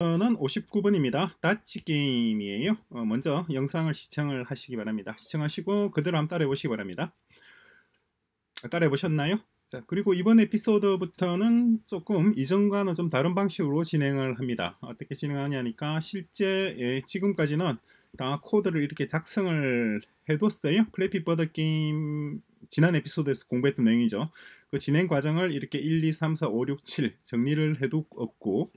는 59번입니다. Dodge 게임이에요. 어, 먼저 영상을 시청을 하시기 바랍니다. 시청하시고 그대로 한번 따라해 보시기 바랍니다. 따라해 보셨나요? 자, 그리고 이번 에피소드부터는 조금 이전과는 좀 다른 방식으로 진행을 합니다. 어떻게 진행하냐니까 실제 예, 지금까지는 다 코드를 이렇게 작성을 해뒀어요. Flappy Bird 게임 지난 에피소드에서 공부했던 내용이죠. 그 진행 과정을 이렇게 1, 2, 3, 4, 5, 6, 7 정리를 해두었고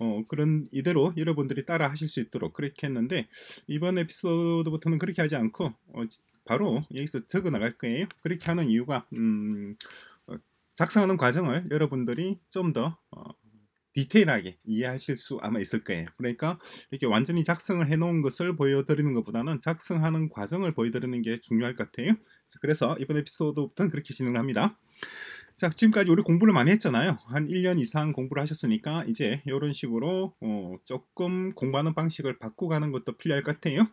어, 그런 이대로 여러분들이 따라 하실 수 있도록 그렇게 했는데 이번 에피소드부터는 그렇게 하지 않고 어, 바로 여기서 적어 나갈 거예요. 그렇게 하는 이유가 음, 어, 작성하는 과정을 여러분들이 좀더 어, 디테일하게 이해하실 수 아마 있을 거예요. 그러니까 이렇게 완전히 작성을 해놓은 것을 보여드리는 것보다는 작성하는 과정을 보여드리는 게 중요할 것 같아요. 그래서 이번 에피소드부터는 그렇게 진행을 합니다. 자, 지금까지 우리 공부를 많이 했잖아요. 한 1년 이상 공부를 하셨으니까 이제 이런 식으로 어, 조금 공부하는 방식을 바꾸가는 것도 필요할 것 같아요.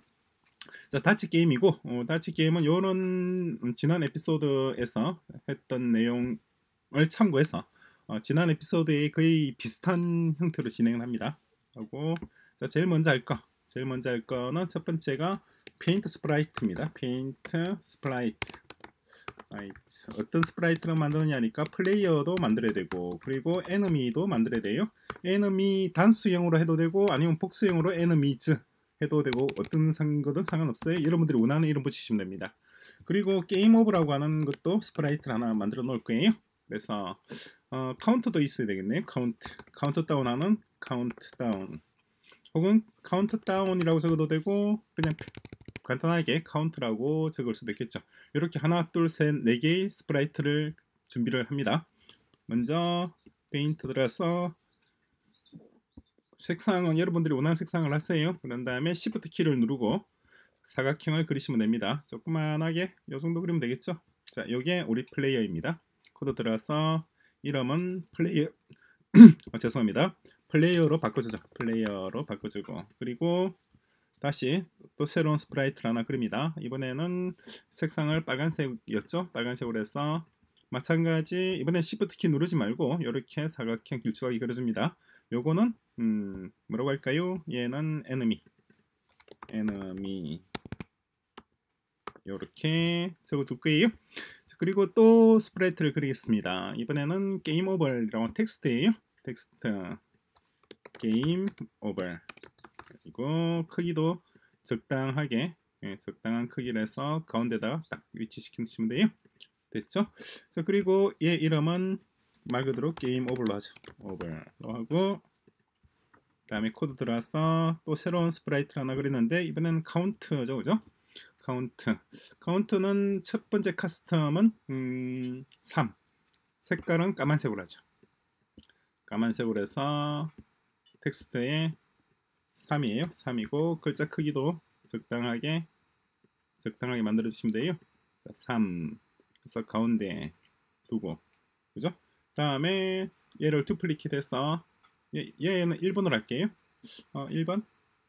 자, Dodge 게임이고 어, Dodge 게임은 이런 지난 에피소드에서 했던 내용을 참고해서 어, 지난 에피소드에 거의 비슷한 형태로 진행을 합니다. 하고 자, 제일 먼저 할 거, 제일 먼저 할 거는 첫 번째가 paint sprite입니다. paint sprite. 어떤 sprite를 만드느냐니까 플레이어도 만들어야 되고 그리고 enemy도 만들어야 돼요. enemy 단수형으로 해도 되고 아니면 복수형으로 enemies 해도 되고 어떤 걸 하든 상관없어요. 여러분들이 원하는 이름 붙이시면 됩니다. 그리고 game over라고 하는 것도 sprite를 하나 만들어 놓을 거예요. 그래서 어, 카운터도 있어야 되겠네요. 카운트 카운트 다운하는 카운트 다운 혹은 카운트 다운이라고 적어도 되고 그냥 간단하게 카운트라고 적을 수도 있겠죠. 이렇게 하나, 둘, 셋, 네 개의 sprite를 준비를 합니다. 먼저 페인트 들어서 색상은 여러분들이 원하는 색상을 하세요. 그런 다음에 Shift 키를 누르고 사각형을 그리시면 됩니다. 조그만하게 이 정도 그리면 되겠죠. 자, 이게 우리 플레이어입니다. 코드 들어서 이름은 플레이어 어, 죄송합니다. 플레이어로 바꿔주죠. 플레이어로 바꿔주고 그리고 다시 또 새로운 sprite를 하나 그립니다. 이번에는 색상을 빨간색이었죠. 빨간색으로 해서 마찬가지 이번엔 Shift 키 누르지 말고 이렇게 사각형 길쭉하게 그려줍니다. 요거는 음, 뭐라고 할까요? 얘는 enemy enemy 이렇게 적어줄 거예요. 그리고 또 sprite를 그리겠습니다. 이번에는 game over라고 텍스트예요. 텍스트 game over 그리고 크기도 적당하게 예, 적당한 크기를 해서 가운데다가 딱 위치시키시면 돼요. 됐죠? 자, 그리고 얘 이름은 말 그대로 game over로 하죠. over로 하고 다음에 코드 들어와서 또 새로운 sprite 하나 그리는데 이번에는 카운트죠, 그죠? 카운트. 카운트는 첫 번째 costume은 음, 3. 색깔은 까만색으로 하죠. 까만색으로 해서 텍스트에 3이에요. 3이고 글자 크기도 적당하게 적당하게 만들어 주시면 돼요. 자, 3 그래서 가운데 두고 그죠? 다음에 얘를 두플리킷해서 얘, 얘는 1번으로 할게요. 어, 1번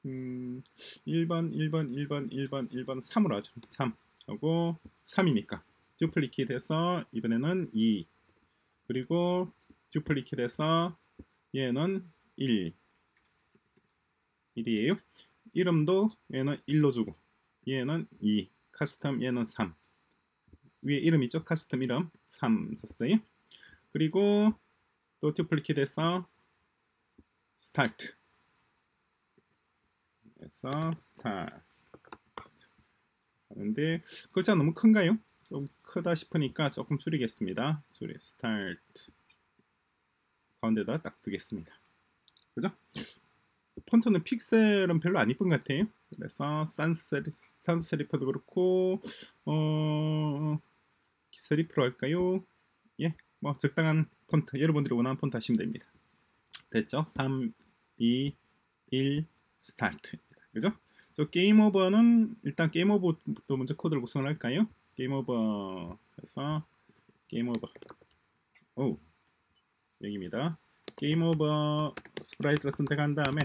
음, 1번 1번 1번 1번 1번 3으로 하죠. 3 하고 3이니까 duplicate해서 이번에는 2 그리고 duplicate해서 얘는 1 1이에요. 이름도 얘는 1로 주고 얘는 2, costume 얘는 3. 위에 이름 있죠? costume 이름 3 썼어요. 그리고 또 duplicate해서 스타트 그래서 스타트 근데 글자 너무 큰가요? 좀 크다 싶으니까 조금 줄이겠습니다. 줄이 스타트 가운데다 딱 두겠습니다. 그죠? 폰트는 Pixel은 별로 안 이쁜 것 같아요. 그래서 Sans Sans Serif도 그렇고 어 Serif로 할까요? 예, 뭐 적당한 폰트 여러분들이 원하는 폰트 하시면 됩니다. 됐죠? 3, 2, 1 스타트. 그죠? 저 game over는 일단 game over부터 먼저 코드를 구성을 할까요? game over 해서 game over. 오 여기입니다. game over sprite를 선택한 다음에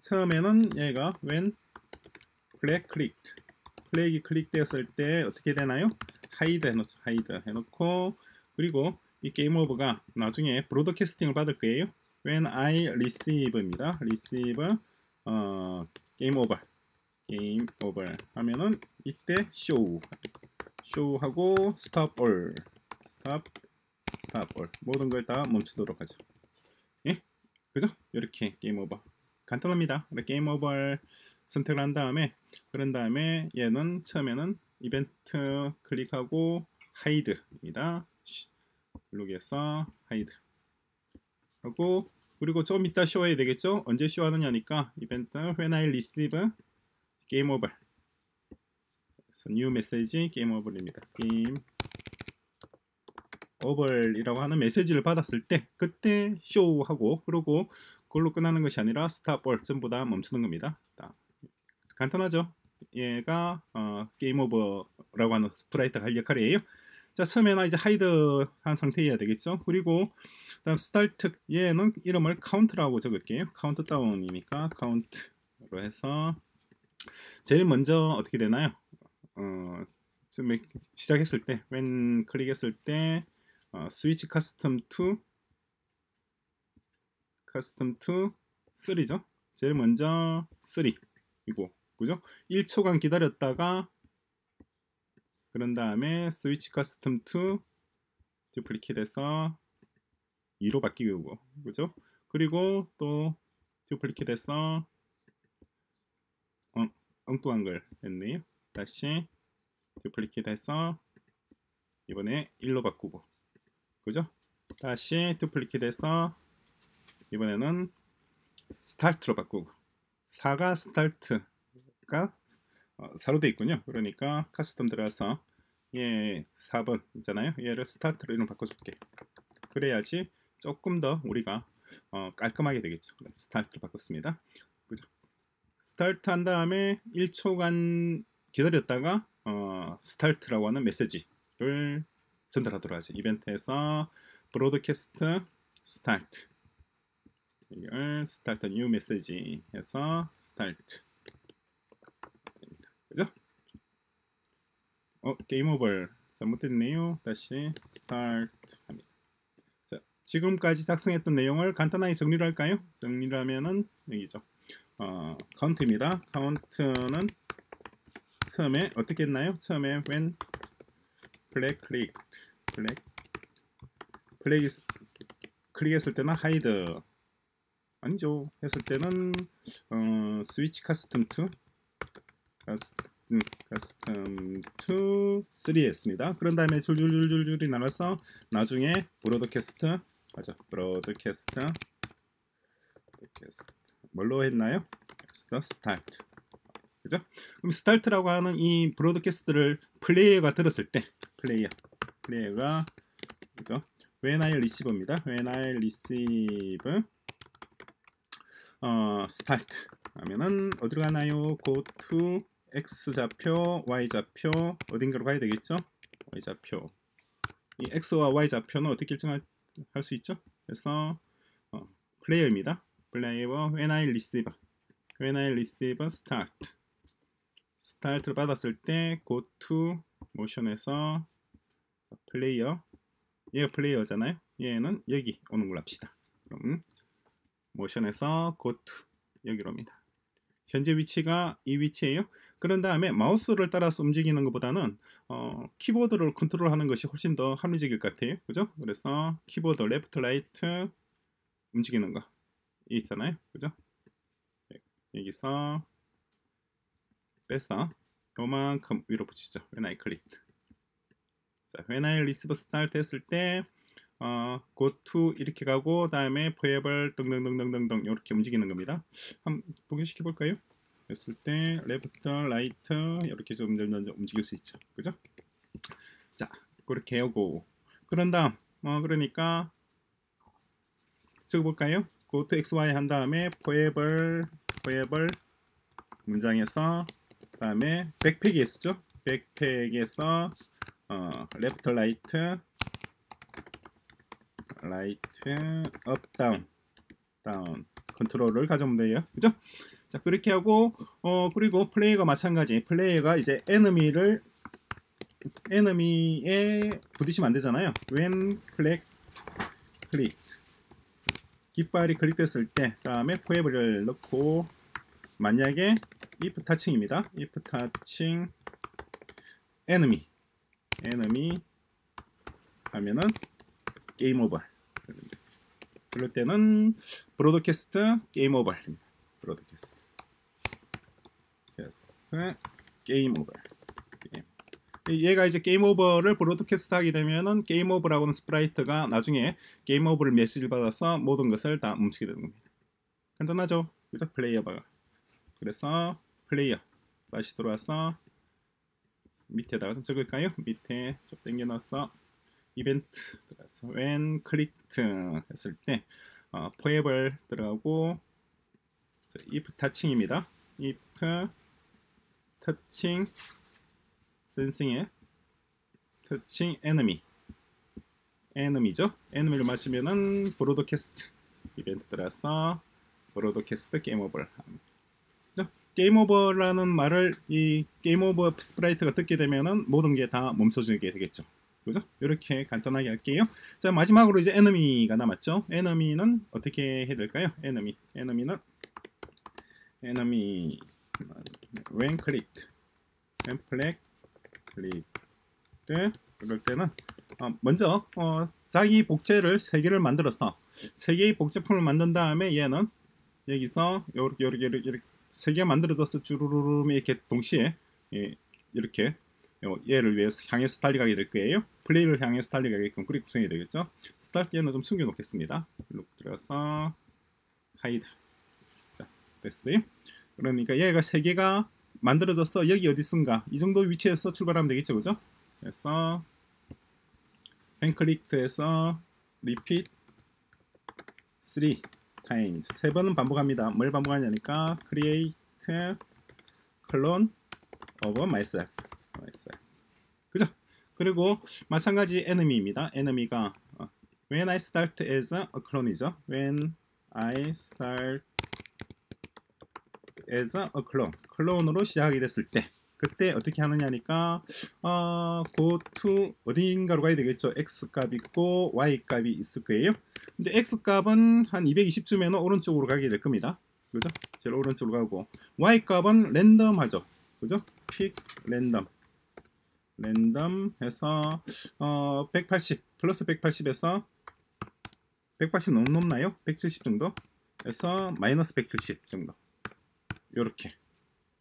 처음에는 얘가 when flag clicked flag이 클릭되었을 때 어떻게 되나요? hide 해놓죠. hide 해놓고 그리고 이 game over가 나중에 broadcasting을 받을 거예요. when I receive입니다. receive 어, game over game over 하면은 이때 show show하고 stop all stop stop all 모든 걸 다 멈추도록 하죠. 예? 그죠? 이렇게 game over 간단합니다. game over 선택을 한 다음에 그런 다음에 얘는 처음에는 이벤트 클릭하고 hide입니다. 블록에서 hide 하고 그리고 좀 이따 show해야 되겠죠? 언제 show하느냐니까 이벤트 when I receive game over 그래서 new message game over입니다. game over이라고 하는 메시지를 받았을 때 그때 show하고 그리고 그걸로 끝나는 것이 아니라 all 전부 다 멈추는 겁니다. 간단하죠? 얘가 어, 게임 오버라고 하는 sprite가 할 역할이에요. 자 처음에는 이제 hide 한 상태여야 되겠죠. 그리고 다음 스타트 얘는 이름을 카운트라고 적을게요. 카운트 다운이니까 카운트로 해서 제일 먼저 어떻게 되나요? 어, 시작했을 때, when 클릭했을 때 어, switch costume to 카스텀 2 3죠. 제일 먼저 3이고 그죠? 1초간 기다렸다가 그런 다음에 스위치 카스텀 2 듀플리킷해서 2로 바뀌고 그죠? 그리고 또 듀플리킷해서 어, 엉뚱한 걸 했네요. 다시 듀플리킷해서 이번에 1로 바꾸고 그죠? 다시 duplicate 해서 이번에는 스타트로 바꾸고 4가 스타트가 어, 4로 돼 있군요. 그러니까 costume 들어가서 얘 4번 있잖아요. 얘를 스타트로 이름 바꿔줄게. 그래야지 조금 더 우리가 어, 깔끔하게 되겠죠. 스타트로 바꿨습니다. 그죠? 스타트 한 다음에 1초간 기다렸다가 어, 스타트라고 하는 메시지를 전달하도록 하죠. 이벤트에서 broadcast start 이걸 start new message 해서 스타트 그죠? 어 게임 오버 잘못됐네요. 다시 스타트 합니다. 자 지금까지 작성했던 내용을 간단하게 정리를 할까요? 정리를 하면은 여기죠. 어, 카운트입니다. 카운트는 처음에 어떻게 했나요? 처음에 when flag click flag flag 클릭했을 때는 hide 아니죠 했을 때는 어, switch costume to costume to 3 했습니다. 그런 다음에 줄줄줄줄줄이 나눠서 나중에 broadcast 맞아 broadcast broadcast 뭘로 했나요? 스타트 그죠? 그럼 스타트라고 하는 이 broadcast를 플레이어가 들었을 때 플레이어 플레이어가 그죠? when I receive입니다. when I receive 어, start 하면은 어디로 가나요? go to x 좌표, y 좌표 어딘가로 가야 되겠죠? y 좌표 이 x와 y 좌표는 어떻게 결정할 수 있죠? 그래서 어, 플레이어입니다. 플레이어 when I receive when I receive start 스타트를 받았을 때 go to motion에서 플레이어. 얘가 플레이어잖아요. 얘는 여기 오는 걸 합시다. 그럼 모션에서 to 여기로 옵니다. 현재 위치가 이 위치예요. 그런 다음에 마우스를 따라서 움직이는 것보다는 어, 키보드를 컨트롤하는 것이 훨씬 더 합리적일 것 같아요. 그죠? 그래서 키보드 left right 움직이는 거 있잖아요. 그죠? 여기서 빼서 요만큼 위로 붙이죠. I clicked. 자, when I receive start 했을 때 어, go to 이렇게 가고 다음에 forever 등등등등등등 이렇게 움직이는 겁니다. 한번 동일시켜 볼까요? 했을 때 left, right 이렇게 좀 움직일 수 있죠. 그죠? 자, 그렇게 하고 그런 다음 어, 그러니까 적어 볼까요? go to xy 한 다음에 forever, forever 문장에서 그 다음에 backpack이 있었죠 backpack에서 어, left right right up down down 컨트롤을 가져오면 돼요. 그죠? 자 그렇게 하고 어 그리고 플레이가 마찬가지. 플레이가 이제 enemy를 enemy에 부딪히면 안 되잖아요. When click click. 깃발이 클릭됐을 때 다음에 포에버를 넣고 만약에 if touching입니다. if touching enemy enemy 하면은 게임 오버 그럴 때는 broadcast game over broadcast cast game over 얘가 이제 게임 오버를 broadcast 하게 되면은 게임 오버라고는 sprite가 나중에 게임 오버를 메시지를 받아서 모든 것을 다 멈추게 되는 겁니다. 간단하죠? 그죠? 플레이어가. 그래서 플레이어 다시 들어와서 밑에다가 좀 적을까요? 밑에 좀 당겨놔서 이벤트 들어가서 when clicked 했을 때 어, 포에벌 들어가고 if touching입니다. if touching 센싱의 터칭 에너미 에너미죠 에너미를 마시면은 브로드캐스트 이벤트 들어서 브로드캐스트 게임 오버 게임 오버라는 말을 이 게임 오버 sprite가 듣게 되면은 모든 게 다 멈춰지게 되겠죠. 그죠? 이렇게 간단하게 할게요. 자 마지막으로 이제 enemy가 남았죠. enemy는 어떻게 해야 될까요? enemy enemy는? enemy. when clicked clicked 클릭. 때 그럴 때는 어, 먼저 어, 자기 복제를 세 개를 만들어서 세 개의 복제품을 만든 다음에 얘는 여기서 요렇게 요렇게, 요렇게 세 개가 만들어져서 주르르르 이렇게 동시에 예, 이렇게 얘를 위해서 향해서 달려가게 될 거예요. 플레이를 향해서 달려가게끔 그렇게 구성이 되겠죠. 스타트 얘는 좀 숨겨 놓겠습니다. 일로 들어가서 hide 자 됐어요. 그러니까 얘가 세 개가 만들어졌어 여기 어디선가 이 정도 위치에서 출발하면 되겠죠 그죠 그래서 when clicked에서 repeat 3 times 세 번은 반복합니다 뭘 반복하냐니까 create clone of myself, myself. 그죠 그리고 마찬가지 enemy입니다 enemy가 when I start as a clone이죠 when I start as a clone 클론으로 시작이 됐을 때 그때 어떻게 하느냐니까 어, go to 어딘가로 가야 되겠죠. X 값 있고 y 값이 있을 거예요. 근데 x 값은 한 220쯤에는 오른쪽으로 가게 될 겁니다. 그죠? 제일 오른쪽으로 가고. Y 값은 랜덤하죠. 그죠? 픽 랜덤. 랜덤 해서 어, 180 플러스 180에서 180 너무 높나요? 170 정도? 해서 마이너스 170 정도. 요렇게.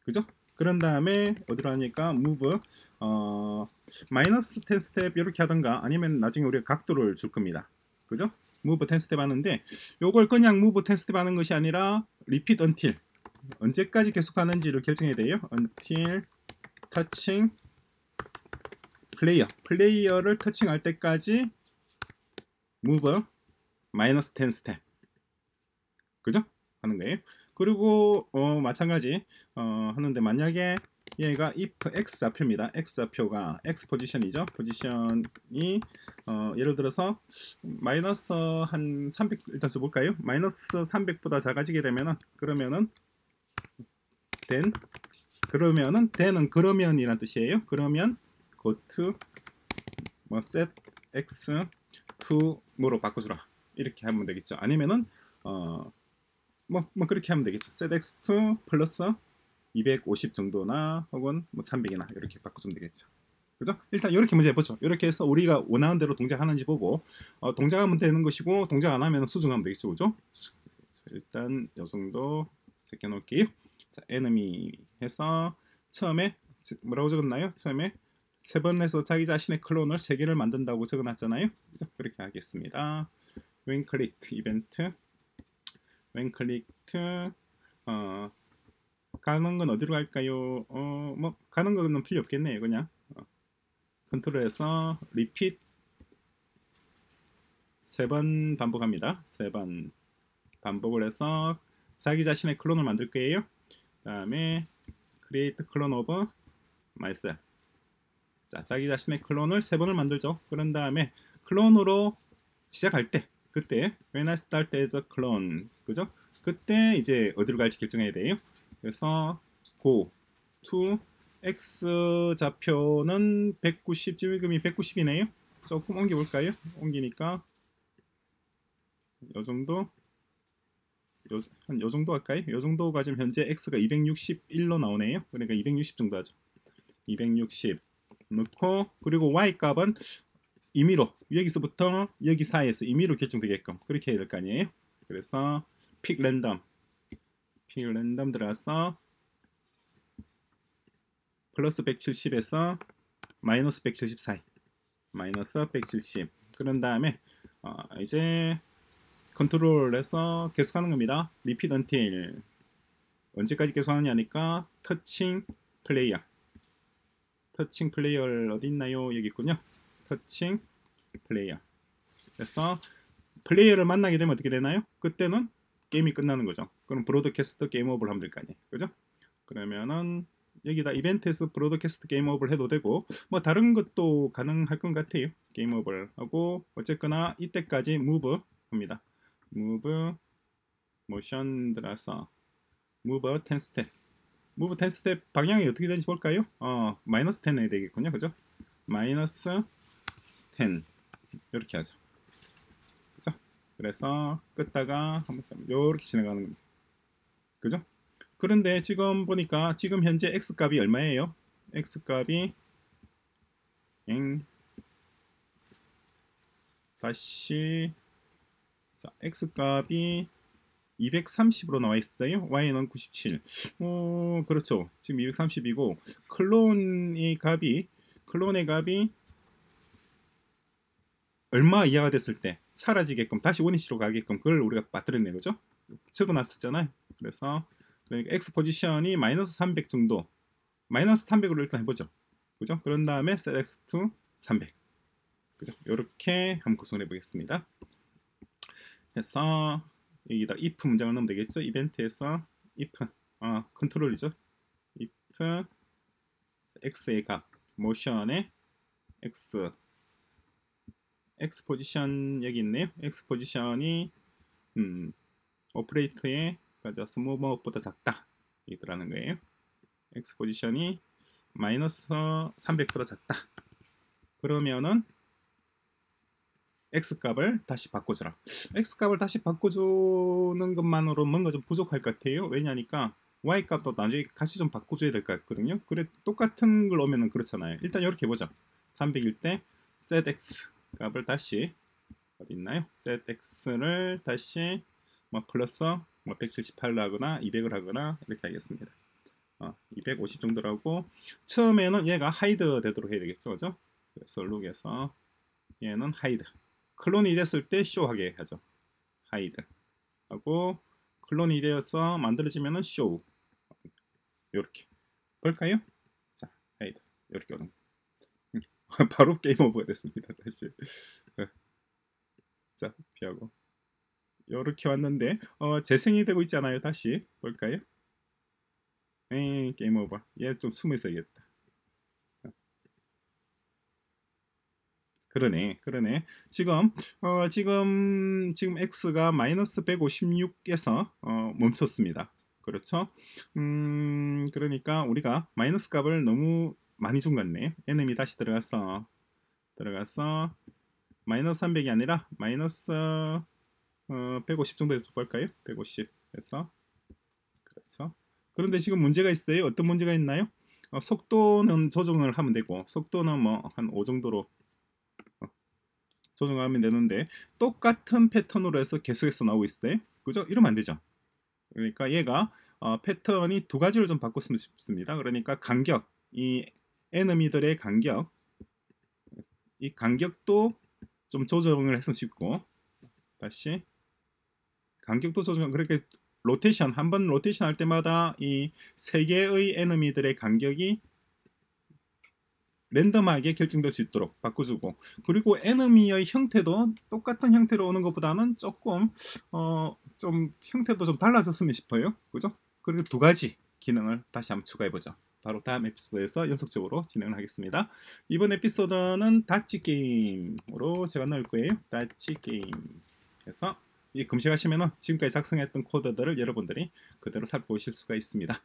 그죠? 그런 다음에 어디로 하니까 move 어, 마이너스 10 스텝 이렇게 하던가 아니면 나중에 우리가 각도를 줄 겁니다. 그죠? move 10 스텝 하는데 요걸 그냥 move 10 스텝 하는 것이 아니라 repeat until 언제까지 계속 하는지를 결정해야 돼요. until touching 플레이어 플레이어를 터칭할 때까지 move 마이너스 10 스텝 그죠? 하는 거예요. 그리고 어, 마찬가지 어, 하는데 만약에 얘가 if x 좌표입니다. x 좌표가 x 포지션이죠. 포지션이 어, 예를 들어서 마이너스 한 300 일단 써볼까요? 마이너스 300보다 작아지게 되면은 그러면은 then 그러면은 then은 그러면이란 뜻이에요. 그러면 go to 뭐 set x to 뭐로 바꿔주라 이렇게 하면 되겠죠. 아니면은 어 뭐, 뭐 그렇게 하면 되겠죠. setx2 플러스 250 정도나 혹은 뭐 300이나 이렇게 바꿔주면 되겠죠. 그죠? 일단 이렇게 문제 해보죠. 이렇게 해서 우리가 원하는 대로 동작하는지 보고 어, 동작하면 되는 것이고 동작 안 하면 수정하면 되겠죠. 그죠? 자, 일단 이 정도 제껴놓을게요. 자, enemy 해서 처음에 뭐라고 적었나요? 처음에 세번 해서 자기 자신의 클론을 세 개를 만든다고 적어놨잖아요. 그죠? 그렇게 하겠습니다. 윙 클릭 이벤트 왼 클릭트 어, 가는 건 어디로 갈까요? 어, 뭐 가는 거는 필요 없겠네요. 그냥 어, 컨트롤해서 리핏 세 번 반복합니다. 세 번 반복을 해서 자기 자신의 클론을 만들 거예요. 다음에 create clone of myself. 자, 자기 자신의 클론을 세 번을 만들죠. 그런 다음에 클론으로 시작할 때 그때 when I start as a clone 그죠? 그때 이제 어디로 갈지 결정해야 돼요. 그래서 go to x 좌표는 190 지금이 190이네요. 조금 옮겨 볼까요? 옮기니까 이 정도 요, 한요 정도 할까요? 요 정도가 지금 현재 x가 261로 나오네요. 그러니까 260 정도 하죠. 260 넣고 그리고 y 값은 임의로 여기서부터 여기 사이에서 임의로 결정되게끔 그렇게 해야 될 거 아니에요. 그래서 pick random pick random 들어가서 플러스 170에서 마이너스 170 사이 마이너스 170 그런 다음에 어, 이제 컨트롤해서 계속하는 겁니다. repeat until 언제까지 계속하느냐니까 touching player touching player 어디 있나요? 여기 있군요. touching player 그래서 플레이어를 만나게 되면 어떻게 되나요? 그때는 게임이 끝나는 거죠. 그럼 broadcast game over를 하면 될 거 아니에요. 그죠? 그러면은 여기다 이벤트에서 broadcast game over를 해도 되고 뭐 다른 것도 가능할 것 같아요. game over를 하고 어쨌거나 이때까지 move 합니다. move motion 들어서 move 10 step move 10 스텝 방향이 어떻게 되는지 볼까요? 어 마이너스 10 해야 되겠군요. 그죠? 마이너스 10 이렇게 하죠. 그죠? 그래서 끄다가 한번 이렇게 지나가는 겁니다. 그죠? 그런데 지금 보니까 지금 현재 x 값이 얼마예요? x 값이 엥 다시 자, x 값이 230으로 나와 있어요. y는 97. 어, 그렇죠. 지금 230이고 클론의 값이 클론의 값이 얼마 이하가 됐을 때 사라지게끔 다시 원위치로 가게끔 그걸 우리가 빠뜨렸네 그죠? 적어놨었잖아요. 그래서 그러니까 x 포지션이 마이너스 300 정도 마이너스 300으로 일단 해보죠. 그죠? 그런 다음에 to 300 그죠? 이렇게 한번 구성해 보겠습니다. 해서 여기다 if 문장을 넣으면 되겠죠? 이벤트에서 if 아 컨트롤이죠. if x의 값 모션의 x x 포지션 여기 있네요. x 포지션이 음, 오퍼레이터에 가져서 뭐뭐보다 작다 이더라는 거예요. x 포지션이 마이너스 300보다 작다. 그러면은 x 값을 다시 바꿔주라. x 값을 다시 바꿔주는 것만으로 뭔가 좀 부족할 것 같아요. 왜냐니까 y 값도 나중에 같이 좀 바꿔줘야 될 것 같거든요. 그래 똑같은 걸 오면은 그렇잖아요. 일단 이렇게 보자. 300일 때 set x 값을 다시 어디 있나요? set x를 다시 뭐 플러스 뭐 178을 하거나 200을 하거나 이렇게 하겠습니다. 어, 250 정도라고 처음에는 얘가 hide 되도록 해야 되겠죠, 그죠? 그래서 look에서 얘는 hide 클론이 됐을 때 show하게 하죠. hide 하고 클론이 되어서 만들어지면은 쇼 이렇게 볼까요? 자, hide 이렇게 오는 바로 game over가 됐습니다. 다시. 네. 자, 피하고. 이렇게 왔는데 어, 재생이 되고 있잖아요. 다시 볼까요? 에이, game over. 얘 좀 숨어 있어야겠다. 그러네, 그러네. 지금 어, 지금 지금 x가 마이너스 156에서 어, 멈췄습니다. 그렇죠? 음, 그러니까 우리가 마이너스 값을 너무 많이 준 같네. n음이 다시 들어갔어. 들어가서 마이너스 300이 아니라 마이너스 어, 150 정도 볼까요? 150 해서 그렇죠. 그런데 지금 문제가 있어요. 어떤 문제가 있나요? 어, 속도는 조정을 하면 되고 속도는 뭐 한 5 정도로 어, 조정하면 되는데 똑같은 패턴으로 해서 계속해서 나오고 있어요. 그죠? 이러면 안 되죠. 그러니까 얘가 어, 패턴이 두 가지를 좀 바꿨으면 싶습니다. 그러니까 간격, 이 에너미들의 간격. 이 간격도 좀 조정을 했으면 싶고. 다시. 간격도 조정 그렇게 로테이션 한 번 로테이션 할 때마다 이 세 개의 에너미들의 간격이 랜덤하게 결정될 수 있도록 바꿔주고. 그리고 에너미의 형태도 똑같은 형태로 오는 것보다는 조금 어 좀 형태도 좀 달라졌으면 싶어요. 그죠? 그리고 두 가지 기능을 다시 한번 추가해 보죠 바로 다음 에피소드에서 연속적으로 진행을 하겠습니다. 이번 에피소드는 다치 게임으로 제가 넣을 거예요. 다치 게임에서 이 검색하시면 지금까지 작성했던 코드들을 여러분들이 그대로 살펴보실 수가 있습니다.